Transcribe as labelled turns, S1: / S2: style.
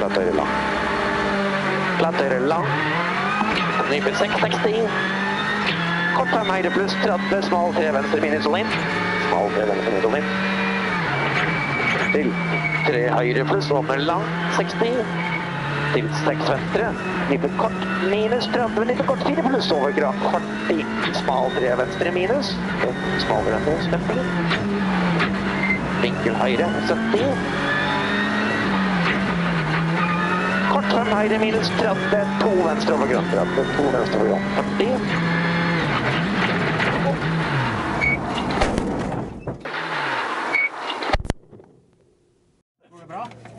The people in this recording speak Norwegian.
S1: Høyre lang. Nyper 660. Kort 5 høyre pluss 30, smal 3 venstre minus og inn Smal 3 venstre minus og inn Til 3 høyre pluss, åpner lang 60. Til 6 venstre. Nyper kort minus 30, nyper kort 4 pluss over grad 40. Smal 3 venstre minus. Smal 3 venstre 50. Vinkel høyre 70. fra høyre minus 30, to venstre over grønn. 30, to venstre over grønn. 40. Går det bra?